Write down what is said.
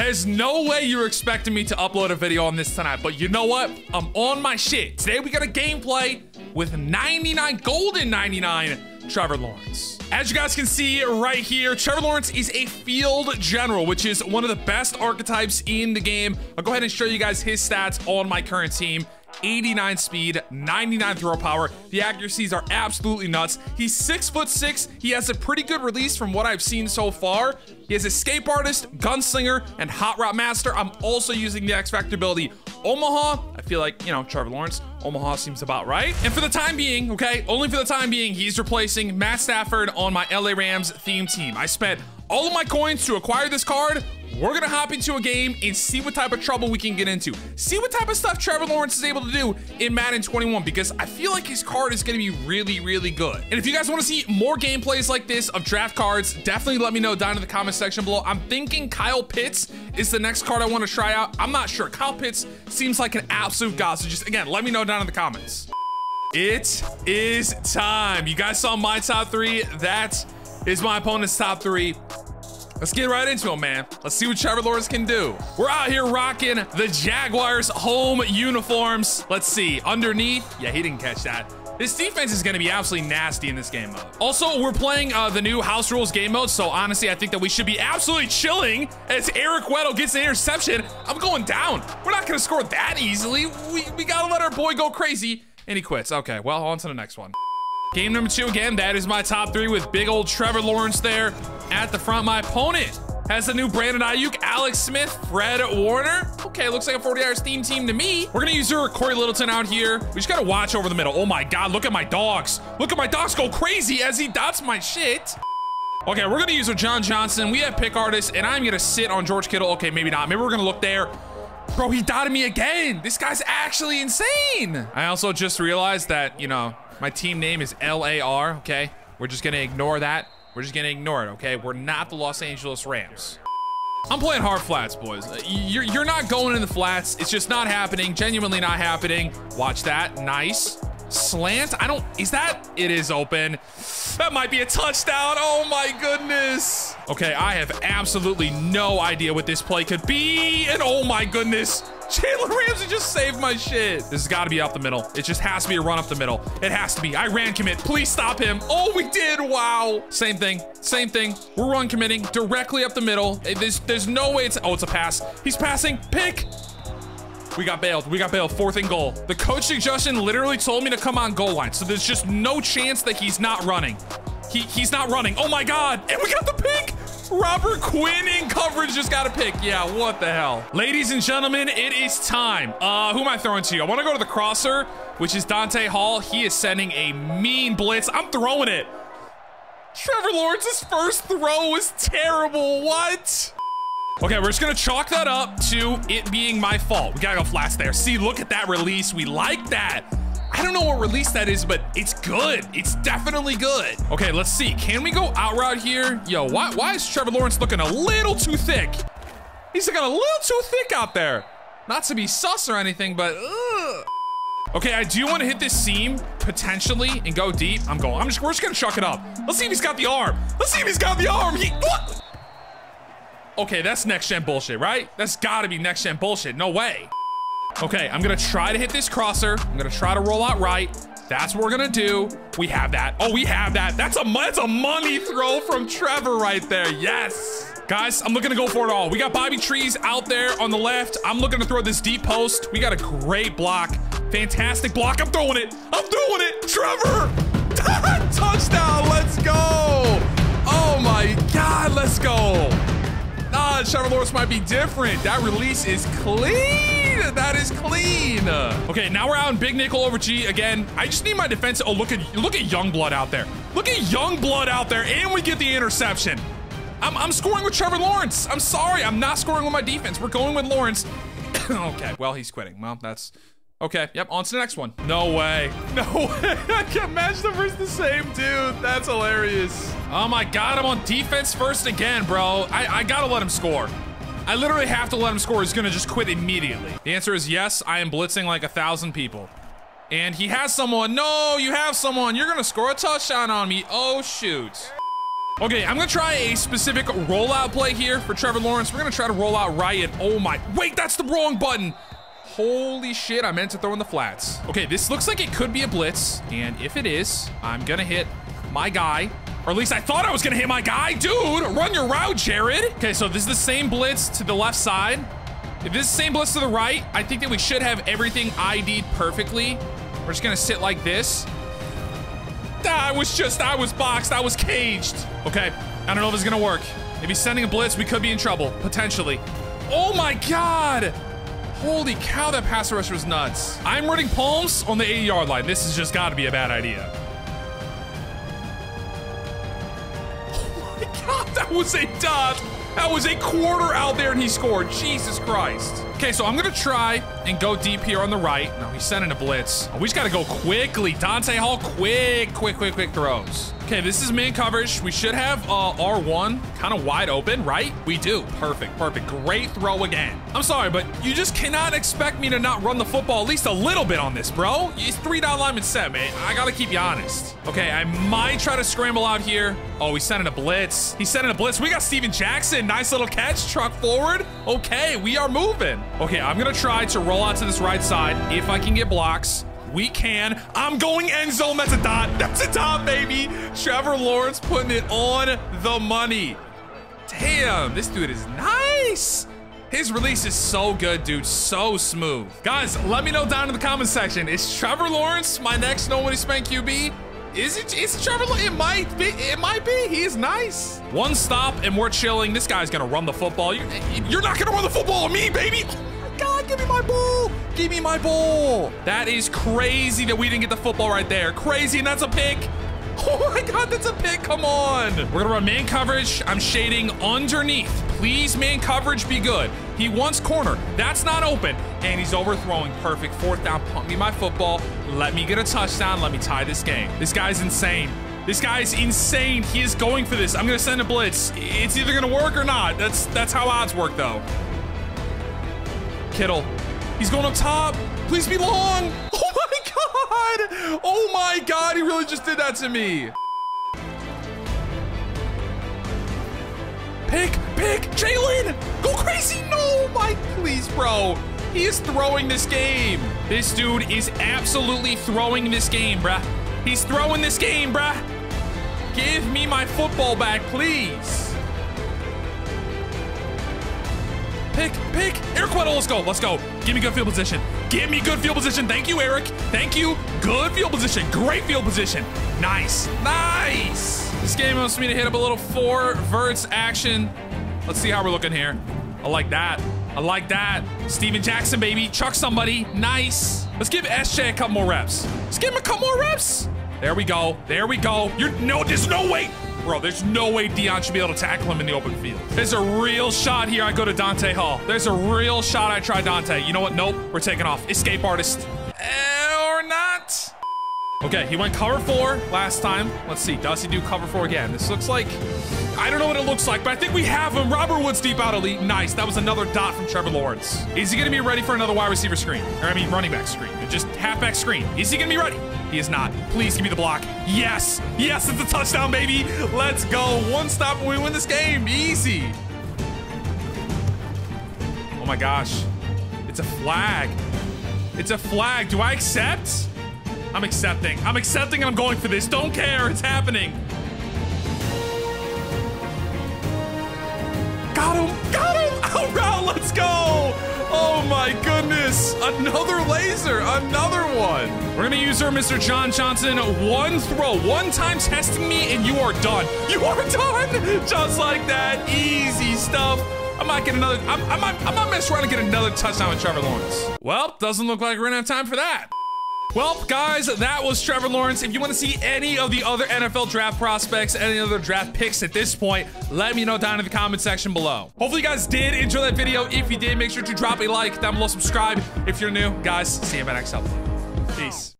There's no way you're expecting me to upload a video on this tonight, but you know what? I'm on my shit. Today we got a gameplay with 99 golden 99 Trevor Lawrence. As you guys can see right here, Trevor Lawrence is a field general, which is one of the best archetypes in the game. I'll go ahead and show you guys his stats on my current team. 89 speed, 99 throw power. The accuracies are absolutely nuts. He's six foot six. He has a pretty good release from what I've seen so far. He has escape artist, gunslinger, and hot route master. I'm also using the X Factor ability Omaha. I feel like, you know, Trevor Lawrence, Omaha seems about right. And for the time being, okay, only for the time being, he's replacing Matt Stafford on my LA Rams theme team. I spent all of my coins to acquire this card. We're gonna hop into a game and see what type of trouble we can get into. See what type of stuff Trevor Lawrence is able to do in Madden 21 because I feel like his card is gonna be really, really good. And if you guys wanna see more gameplays like this of draft cards, definitely let me know down in the comment section below. I'm thinking Kyle Pitts is the next card I wanna try out. I'm not sure. Kyle Pitts seems like an absolute god. So just, again, let me know down in the comments. It is time. You guys saw my top three. That is my opponent's top three. Let's get right into it, man. Let's see what Trevor Lawrence can do. We're out here rocking the Jaguars home uniforms. Let's see, underneath. Yeah, he didn't catch that. This defense is going to be absolutely nasty in this game mode. Also, we're playing uh, the new House Rules game mode, so honestly, I think that we should be absolutely chilling as Eric Weddle gets an interception. I'm going down. We're not going to score that easily. We, we got to let our boy go crazy, and he quits. Okay, well, on to the next one. Game number two, again, that is my top three with big old Trevor Lawrence there at the front. My opponent has the new Brandon Aiyuk, Alex Smith, Fred Warner. Okay, looks like a 49ers theme team to me. We're gonna use our Cory Littleton out here. We just gotta watch over the middle. Oh my God, look at my dogs. Look at my dogs go crazy as he dots my shit. Okay, we're gonna use our John Johnson. We have pick artists, and I'm gonna sit on George Kittle. Okay, maybe not. Maybe we're gonna look there. Bro, he dotted me again. This guy's actually insane. I also just realized that, you know, my team name is LAR, okay? We're just gonna ignore that. We're just gonna ignore it, okay? We're not the Los Angeles Rams. I'm playing hard flats, boys. Uh, you're, you're not going in the flats. It's just not happening. Genuinely not happening. Watch that. Nice. Slant. I don't... Is that... It is open. That might be a touchdown. Oh, my goodness. Okay, I have absolutely no idea what this play could be. And oh, my goodness. Jalen Ramsey just saved my shit. This has got to be up the middle. It just has to be a run up the middle. It has to be. I ran commit. Please stop him. Oh, we did. Wow. Same thing. Same thing. We're run committing directly up the middle. There's, there's no way it's... Oh, it's a pass. He's passing. Pick. We got bailed. We got bailed. Fourth and goal. The coach suggestion literally told me to come on goal line. So there's just no chance that he's not running. He, he's not running. Oh my God. And we got the pick. Robert Quinn in coverage just got a pick. Yeah, what the hell? Ladies and gentlemen, it is time. Uh, who am I throwing to you? I want to go to the crosser, which is Dante Hall. He is sending a mean blitz. I'm throwing it. Trevor Lawrence's first throw was terrible. What? Okay, we're just gonna chalk that up to it being my fault. We gotta go flats there. See, look at that release. We like that. I don't know what release that is, but it's good. It's definitely good. Okay, let's see. Can we go out route here? Yo, why, why is Trevor Lawrence looking a little too thick? He's looking a little too thick out there. Not to be sus or anything, but ugh. Okay, I do want to hit this seam potentially and go deep. I'm going. I'm just. We're just gonna chuck it up. Let's see if he's got the arm. Let's see if he's got the arm. He, what? Okay, that's next gen bullshit, right? That's got to be next gen bullshit. No way. Okay, I'm gonna try to hit this crosser. I'm gonna try to roll out right. That's what we're gonna do. We have that. Oh, we have that. That's a that's a money throw from Trevor right there. Yes. Guys, I'm looking to go for it all. We got Bobby Trees out there on the left. I'm looking to throw this deep post. We got a great block. Fantastic block. I'm throwing it. I'm throwing it. Trevor! Touchdown. Let's go. Oh my God. Let's go. Trevor Lawrence might be different. That release is clean. That is clean. Okay, now we're out in big nickel over G again. I just need my defense. Oh, look at look at Youngblood out there. Look at Youngblood out there, and we get the interception. I'm, I'm scoring with Trevor Lawrence. I'm sorry, I'm not scoring with my defense. We're going with Lawrence. okay, well, he's quitting. Well, that's Okay, yep, on to the next one. No way. No way. I can't match them versus the same dude. That's hilarious. Oh my god, I'm on defense first again, bro. I, I gotta let him score. I literally have to let him score. He's gonna just quit immediately. The answer is yes, I am blitzing like a thousand people. And he has someone. No, you have someone. You're gonna score a touchdown on me. Oh, shoot. Okay, I'm gonna try a specific rollout play here for Trevor Lawrence. We're gonna try to roll out and oh my, wait, that's the wrong button. Holy shit, I meant to throw in the flats. Okay, this looks like it could be a blitz. And if it is, I'm gonna hit my guy. Or at least I thought I was gonna hit my guy. Dude, run your route, Jared. Okay, so this is the same blitz to the left side. If this is the same blitz to the right, I think that we should have everything ID'd perfectly. We're just gonna sit like this. I was just, I was boxed, I was caged. Okay, I don't know if it's gonna work. If he's sending a blitz, we could be in trouble, potentially. Oh my God! Holy cow, that pass rush was nuts. I'm running palms on the 80 yard line. This has just gotta be a bad idea. Oh my God, that was a dot. That was a quarter out there and he scored. Jesus Christ. Okay, so I'm gonna try and go deep here on the right. No, he's sending a blitz. Oh, we just gotta go quickly. Dante Hall, quick, quick, quick, quick throws. Okay, this is man coverage. We should have uh, R1 kind of wide open, right? We do. Perfect, perfect. Great throw again. I'm sorry, but you just cannot expect me to not run the football at least a little bit on this, bro. It's three down lineman set, man. I gotta keep you honest. Okay, I might try to scramble out here. Oh, he's sending a blitz. He's sending a blitz. We got Steven Jackson. Nice little catch. Truck forward. Okay, we are moving. Okay, I'm gonna try to roll out to this right side if I can get blocks. We can. I'm going end zone. That's a dot. That's a dot, baby. Trevor Lawrence putting it on the money. Damn, this dude is nice. His release is so good, dude. So smooth. Guys, let me know down in the comment section. Is Trevor Lawrence my next No Money Spent QB? Is it? Is Trevor? It might be. It might be. He is nice. One stop and we're chilling. This guy's gonna run the football. You, you're not gonna run the football on me, baby. Oh God, give me my ball. Give me my ball. That is crazy that we didn't get the football right there. Crazy, and that's a pick. Oh my God, that's a pick. Come on. We're gonna run man coverage. I'm shading underneath. Please, man coverage, be good. He wants corner. That's not open. And he's overthrowing. Perfect. Fourth down. Pump me my football. Let me get a touchdown. Let me tie this game. This guy's insane. This guy's insane. He is going for this. I'm gonna send a blitz. It's either gonna work or not. That's that's how odds work, though. Kittle. He's going up top. Please be long. Oh my God. Oh my God. He really just did that to me. Pick, pick, Jalen. Go crazy. No, Mike, please, bro. He is throwing this game. This dude is absolutely throwing this game, bruh. He's throwing this game, bruh. Give me my football back, please. Pick, pick. Eric Weddle, let's go. Let's go. Give me good field position. Give me good field position. Thank you, Eric. Thank you. Good field position. Great field position. Nice. Nice. This game wants me to hit up a little four verts action. Let's see how we're looking here. I like that. I like that. Steven Jackson, baby. Chuck somebody. Nice. Let's give SJ a couple more reps. Let's give him a couple more reps. There we go. There we go. You're no, there's no way. Bro, there's no way Dion should be able to tackle him in the open field. There's a real shot here. I go to Dante Hall. There's a real shot I try Dante. You know what? Nope. We're taking off. Escape artist. Okay, he went cover four last time. Let's see. Does he do cover four again? This looks like... I don't know what it looks like, but I think we have him. Robert Woods deep out elite. Nice. That was another dot from Trevor Lawrence. Is he to be ready for another wide receiver screen? Or, I mean, running back screen. Just halfback screen. Is he to be ready? He is not. Please give me the block. Yes. Yes, it's a touchdown, baby. Let's go. One stop and we win this game. Easy. Oh my gosh. It's a flag. It's a flag. Do I accept? I'm accepting. I'm accepting I'm going for this. Don't care. It's happening. Got him. Got him. Route. Let's go. Oh my goodness. Another laser. Another one. We're going to use her, Mr. John Johnson. One throw. One time testing me and you are done. You are done. Just like that. Easy stuff. I might get another. I'm, I might. I might mess around and get another touchdown with Trevor Lawrence. Well, doesn't look like we're gonna have time for that. Well, guys, that was Trevor Lawrence. If you want to see any of the other NFL draft prospects, any other draft picks at this point, let me know down in the comment section below. Hopefully you guys did enjoy that video. If you did, make sure to drop a like down below, subscribe if you're new. Guys, see you in my next episode. Peace.